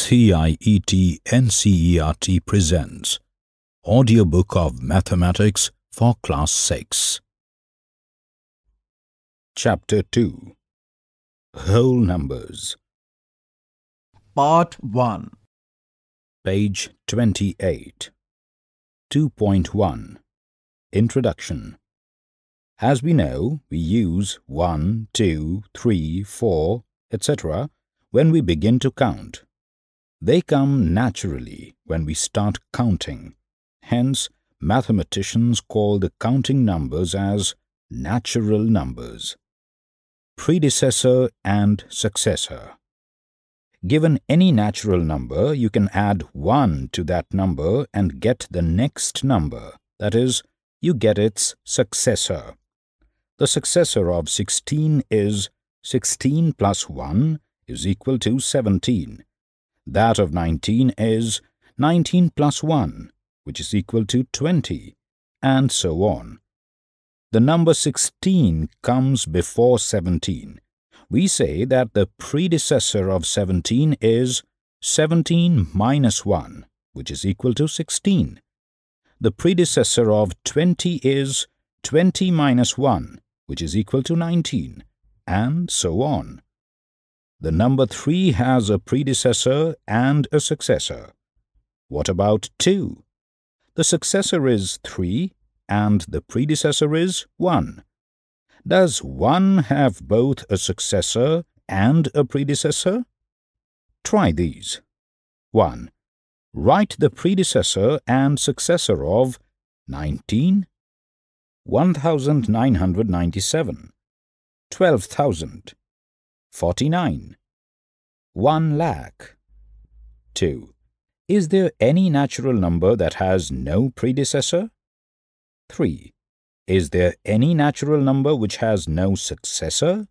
CIET NCERT presents Audiobook of Mathematics for Class 6 Chapter 2 Whole Numbers. Part 1 Page 28 2.1 Introduction. As we know, we use 1, 2, 3, 4, etc. when we begin to count. They come naturally when we start counting. Hence, mathematicians call the counting numbers as natural numbers. Predecessor and successor. Given any natural number, you can add 1 to that number and get the next number, that is, you get its successor. The successor of 16 is 16 plus 1 is equal to 17. That of 19 is 19 plus 1, which is equal to 20, and so on. The number 16 comes before 17. We say that the predecessor of 17 is 17 minus 1, which is equal to 16. The predecessor of 20 is 20 minus 1, which is equal to 19, and so on. The number 3 has a predecessor and a successor. What about 2? The successor is 3 and the predecessor is 1. Does 1 have both a successor and a predecessor? Try these. 1. Write the predecessor and successor of 19, 1997, 12,000, 49. 1 lakh. 2. Is there any natural number that has no predecessor? 3. Is there any natural number which has no successor?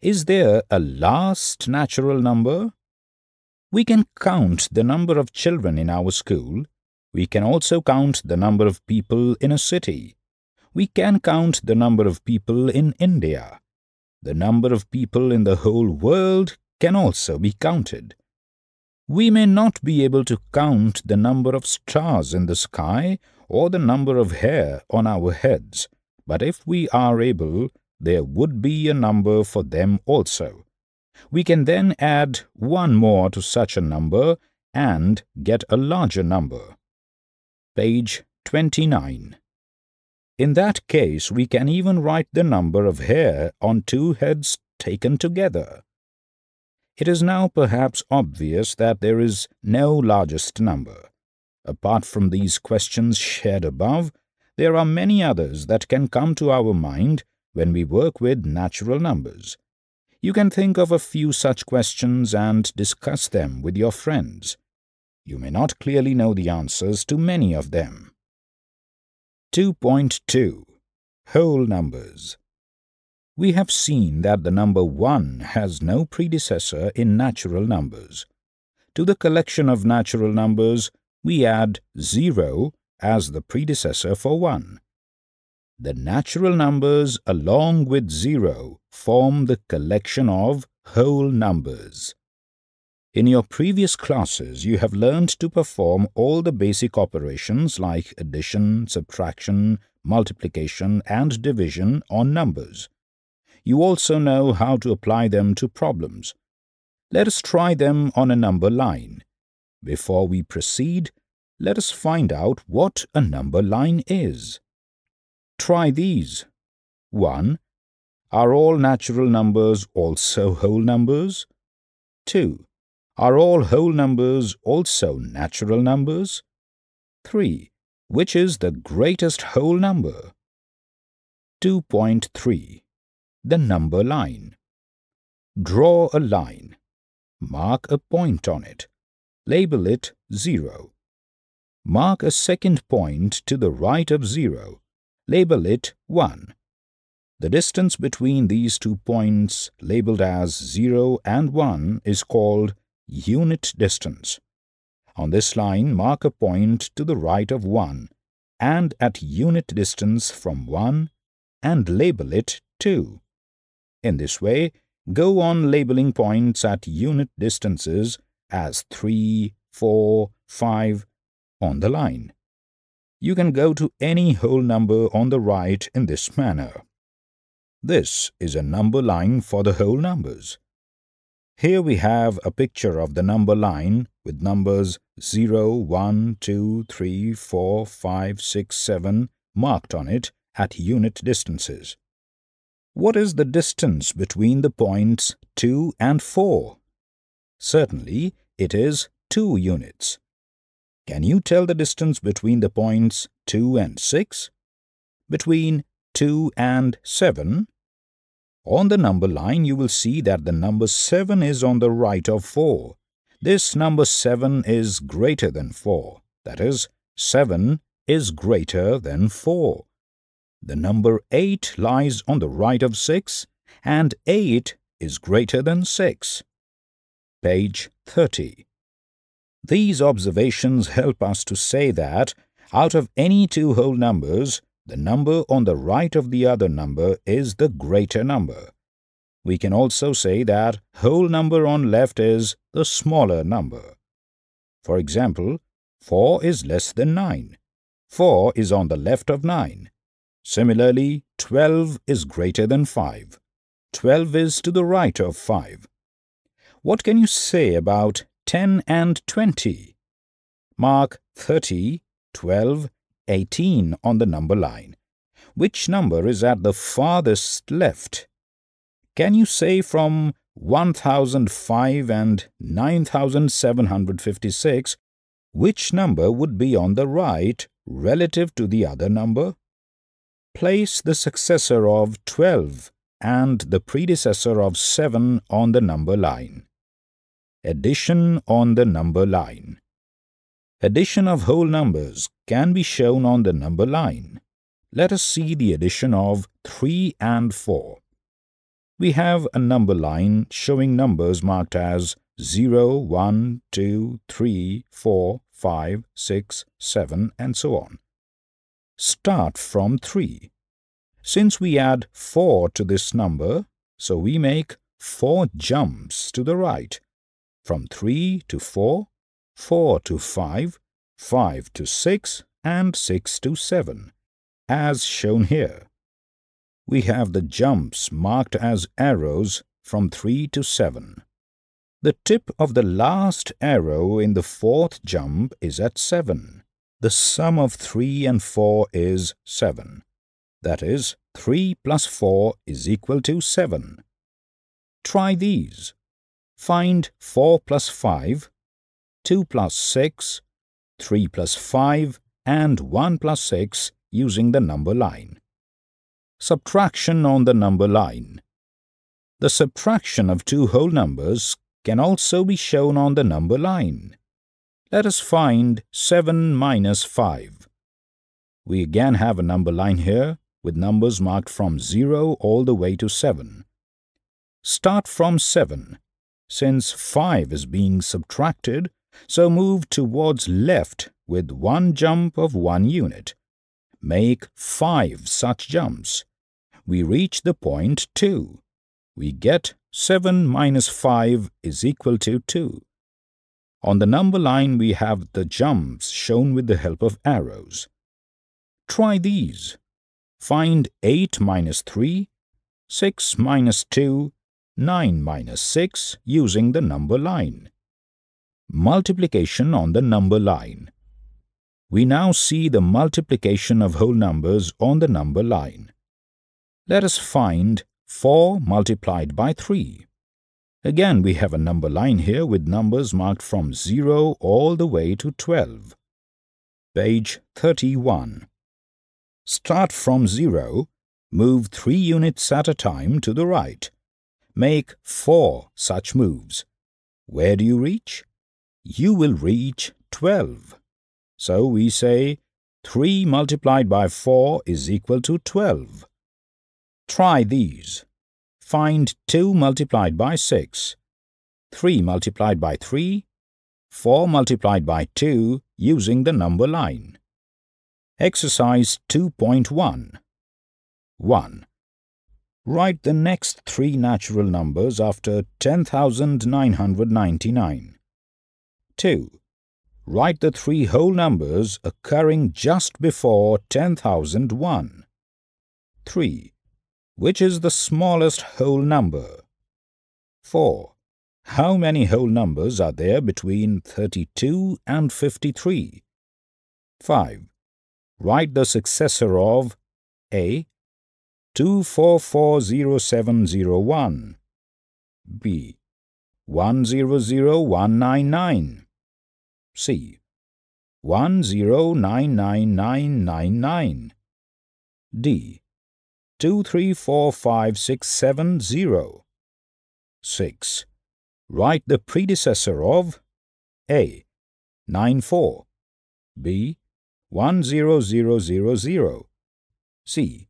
Is there a last natural number? We can count the number of children in our school. We can also count the number of people in a city. We can count the number of people in India. The number of people in the whole world can also be counted. We may not be able to count the number of stars in the sky or the number of hair on our heads, but if we are able, there would be a number for them also. We can then add one more to such a number and get a larger number. Page 29 in that case, we can even write the number of hair on two heads taken together. It is now perhaps obvious that there is no largest number. Apart from these questions shared above, there are many others that can come to our mind when we work with natural numbers. You can think of a few such questions and discuss them with your friends. You may not clearly know the answers to many of them. 2.2 Whole numbers We have seen that the number 1 has no predecessor in natural numbers. To the collection of natural numbers, we add 0 as the predecessor for 1. The natural numbers along with 0 form the collection of whole numbers. In your previous classes, you have learned to perform all the basic operations like addition, subtraction, multiplication, and division on numbers. You also know how to apply them to problems. Let us try them on a number line. Before we proceed, let us find out what a number line is. Try these. 1. Are all natural numbers also whole numbers? 2. Are all whole numbers also natural numbers? 3. Which is the greatest whole number? 2.3. The number line. Draw a line. Mark a point on it. Label it 0. Mark a second point to the right of 0. Label it 1. The distance between these two points, labeled as 0 and 1, is called unit distance. On this line, mark a point to the right of 1 and at unit distance from 1 and label it 2. In this way, go on labeling points at unit distances as 3, 4, 5 on the line. You can go to any whole number on the right in this manner. This is a number line for the whole numbers. Here we have a picture of the number line with numbers 0, 1, 2, 3, 4, 5, 6, 7 marked on it at unit distances. What is the distance between the points 2 and 4? Certainly, it is 2 units. Can you tell the distance between the points 2 and 6? Between 2 and 7? On the number line, you will see that the number 7 is on the right of 4. This number 7 is greater than 4. That is, 7 is greater than 4. The number 8 lies on the right of 6 and 8 is greater than 6. Page 30. These observations help us to say that out of any two whole numbers, the number on the right of the other number is the greater number. We can also say that whole number on left is the smaller number. For example, 4 is less than 9. 4 is on the left of 9. Similarly, 12 is greater than 5. 12 is to the right of 5. What can you say about 10 and 20? Mark 30, 12, 18 on the number line. Which number is at the farthest left? Can you say from 1005 and 9756 which number would be on the right relative to the other number? Place the successor of 12 and the predecessor of 7 on the number line. Addition on the number line. Addition of whole numbers can be shown on the number line. Let us see the addition of 3 and 4. We have a number line showing numbers marked as 0, 1, 2, 3, 4, 5, 6, 7 and so on start from 3. Since we add 4 to this number, so we make 4 jumps to the right, from 3 to 4, 4 to 5, 5 to 6, and 6 to 7, as shown here. We have the jumps marked as arrows from 3 to 7. The tip of the last arrow in the fourth jump is at 7 the sum of 3 and 4 is 7. That is, 3 plus 4 is equal to 7. Try these. Find 4 plus 5, 2 plus 6, 3 plus 5, and 1 plus 6 using the number line. Subtraction on the number line. The subtraction of two whole numbers can also be shown on the number line. Let us find 7 minus 5. We again have a number line here with numbers marked from 0 all the way to 7. Start from 7. Since 5 is being subtracted, so move towards left with one jump of one unit. Make 5 such jumps. We reach the point 2. We get 7 minus 5 is equal to 2. On the number line, we have the jumps shown with the help of arrows. Try these. Find 8 minus 3, 6 minus 2, 9 minus 6 using the number line. Multiplication on the number line. We now see the multiplication of whole numbers on the number line. Let us find 4 multiplied by 3. Again, we have a number line here with numbers marked from 0 all the way to 12. Page 31. Start from 0, move 3 units at a time to the right. Make 4 such moves. Where do you reach? You will reach 12. So we say 3 multiplied by 4 is equal to 12. Try these. Find 2 multiplied by 6, 3 multiplied by 3, 4 multiplied by 2 using the number line. Exercise 2.1 1. Write the next three natural numbers after 10,999. 2. Write the three whole numbers occurring just before 10,001. 3. Which is the smallest whole number? 4. How many whole numbers are there between 32 and 53? 5. Write the successor of A. 2440701 B. 100199 C. 1099999 D. 2345670 6. Write the predecessor of A. 94 B. 10000 C.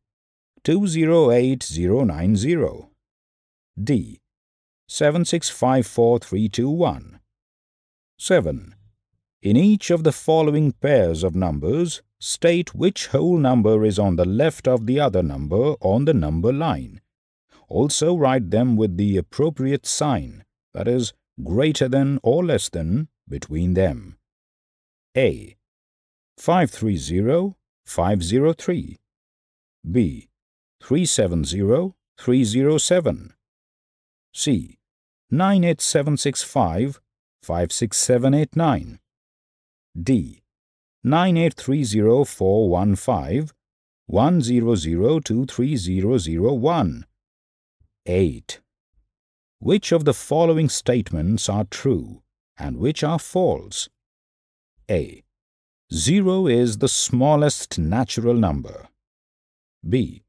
208090 D. 7654321 7. In each of the following pairs of numbers, state which whole number is on the left of the other number on the number line. Also write them with the appropriate sign, that is, greater than or less than, between them. A. 530 503 B. 370 307 C. 98765 56789 D. 9830415 100230001 8. Which of the following statements are true and which are false? A. 0 is the smallest natural number. B.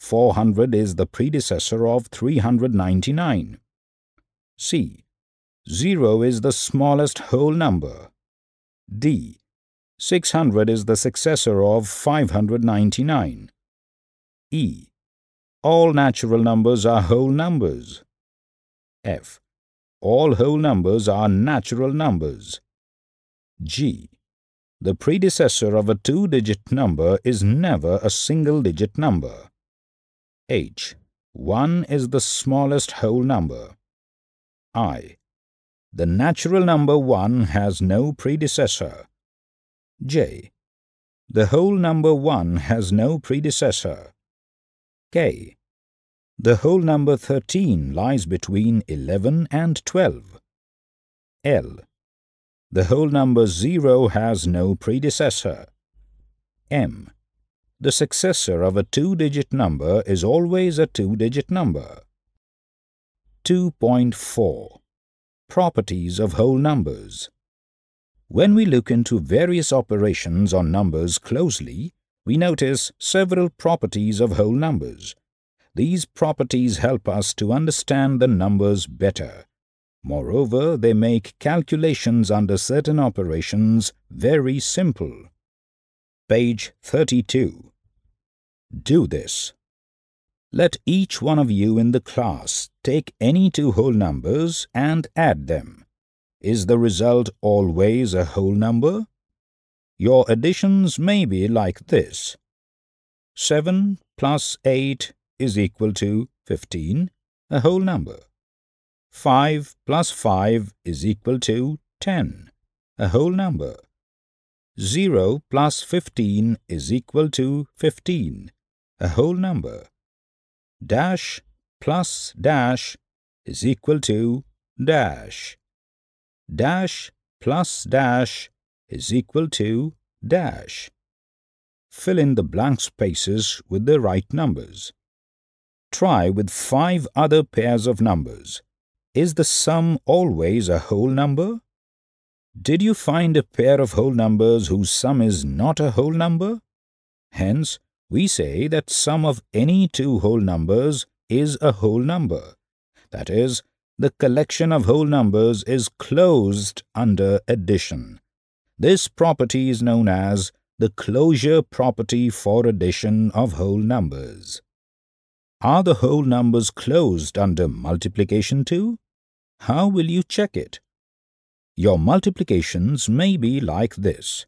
400 is the predecessor of 399. C. 0 is the smallest whole number. D. 600 is the successor of 599. E. All natural numbers are whole numbers. F. All whole numbers are natural numbers. G. The predecessor of a two-digit number is never a single-digit number. H. 1 is the smallest whole number. I. The natural number 1 has no predecessor. J. The whole number 1 has no predecessor. K. The whole number 13 lies between 11 and 12. L. The whole number 0 has no predecessor. M. The successor of a two-digit number is always a two-digit number. 2.4 Properties of whole numbers When we look into various operations on numbers closely, we notice several properties of whole numbers. These properties help us to understand the numbers better. Moreover, they make calculations under certain operations very simple. Page 32. Do this. Let each one of you in the class take any two whole numbers and add them. Is the result always a whole number? Your additions may be like this. 7 plus 8 is equal to 15, a whole number. 5 plus 5 is equal to 10, a whole number. 0 plus 15 is equal to 15, a whole number dash plus dash is equal to dash. Dash plus dash is equal to dash. Fill in the blank spaces with the right numbers. Try with five other pairs of numbers. Is the sum always a whole number? Did you find a pair of whole numbers whose sum is not a whole number? Hence, we say that sum of any two whole numbers is a whole number. That is, the collection of whole numbers is closed under addition. This property is known as the closure property for addition of whole numbers. Are the whole numbers closed under multiplication too? How will you check it? Your multiplications may be like this.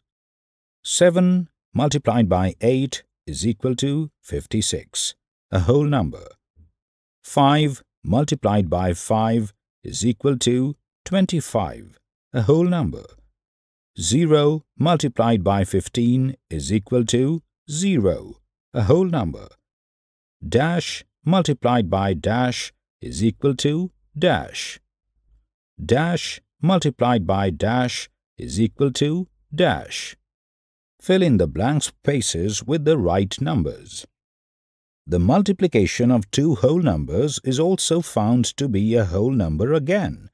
7 multiplied by 8 is equal to 56, a whole number. 5 multiplied by 5 is equal to 25, a whole number. 0 multiplied by 15 is equal to 0, a whole number. Dash multiplied by dash is equal to dash. Dash multiplied by dash is equal to dash. Fill in the blank spaces with the right numbers. The multiplication of two whole numbers is also found to be a whole number again.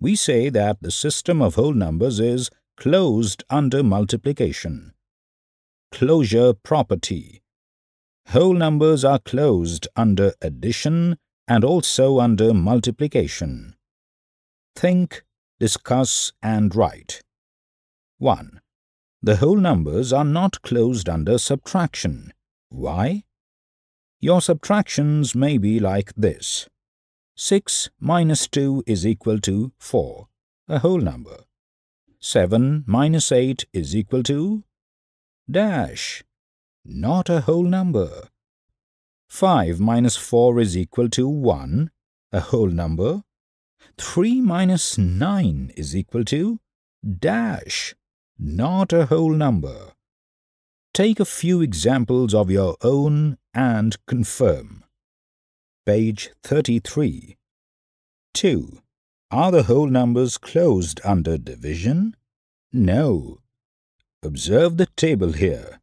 We say that the system of whole numbers is closed under multiplication. Closure property. Whole numbers are closed under addition and also under multiplication. Think, discuss and write. 1. The whole numbers are not closed under subtraction. Why? Your subtractions may be like this. 6 minus 2 is equal to 4, a whole number. 7 minus 8 is equal to dash, not a whole number. 5 minus 4 is equal to 1, a whole number. 3 minus 9 is equal to dash, not a whole number. Take a few examples of your own and confirm. Page 33. 2. Are the whole numbers closed under division? No. Observe the table here.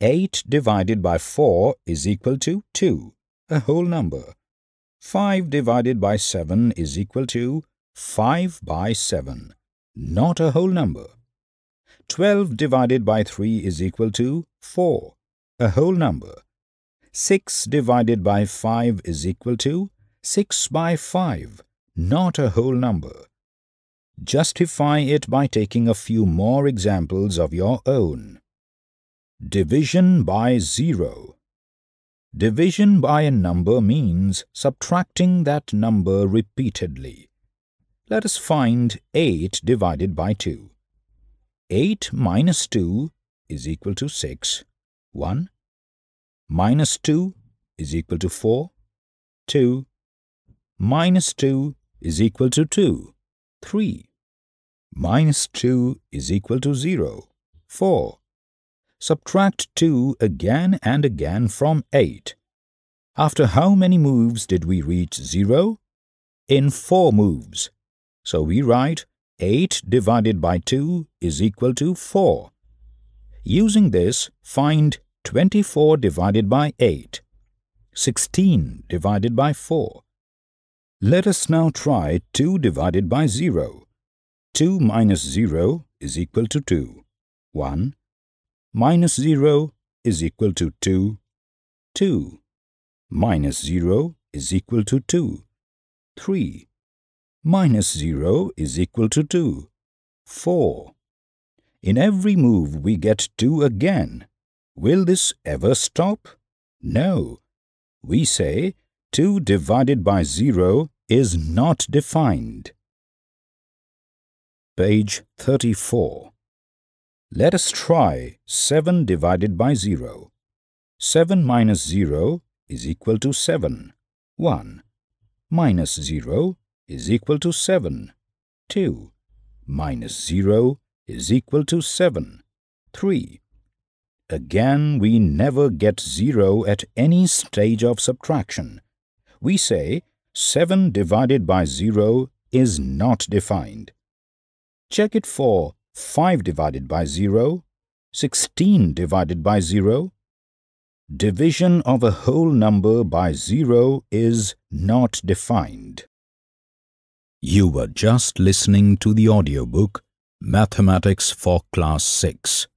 8 divided by 4 is equal to 2, a whole number. 5 divided by 7 is equal to 5 by 7, not a whole number. 12 divided by 3 is equal to 4, a whole number. 6 divided by 5 is equal to 6 by 5, not a whole number. Justify it by taking a few more examples of your own. Division by zero. Division by a number means subtracting that number repeatedly. Let us find 8 divided by 2. 8 minus 2 is equal to 6. 1. Minus 2 is equal to 4. 2. Minus 2 is equal to 2. 3. Minus 2 is equal to 0. 4. Subtract 2 again and again from 8. After how many moves did we reach 0? In 4 moves. So we write 8 divided by 2 is equal to 4. Using this, find 24 divided by 8, 16 divided by 4, let us now try 2 divided by 0. 2 minus 0 is equal to 2. 1 minus 0 is equal to 2. 2 minus 0 is equal to 2. 3 minus 0 is equal to 2. 4. In every move we get 2 again. Will this ever stop? No. We say 2 divided by 0 is not defined. Page 34. Let us try 7 divided by 0. 7 minus 0 is equal to 7. 1. Minus 0 is equal to 7. 2. Minus 0 is equal to 7. 3. Again, we never get 0 at any stage of subtraction. We say 7 divided by 0 is not defined. Check it for 5 divided by 0, 16 divided by 0. Division of a whole number by 0 is not defined. You were just listening to the audiobook Mathematics for Class 6.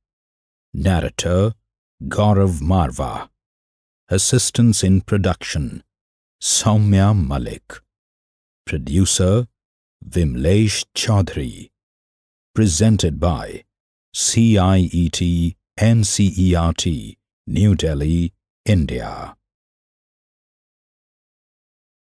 Narrator Gaurav Marva. Assistance in production Soumya Malik. Producer Vimlesh Chaudhary. Presented by CIET NCERT, New Delhi, India.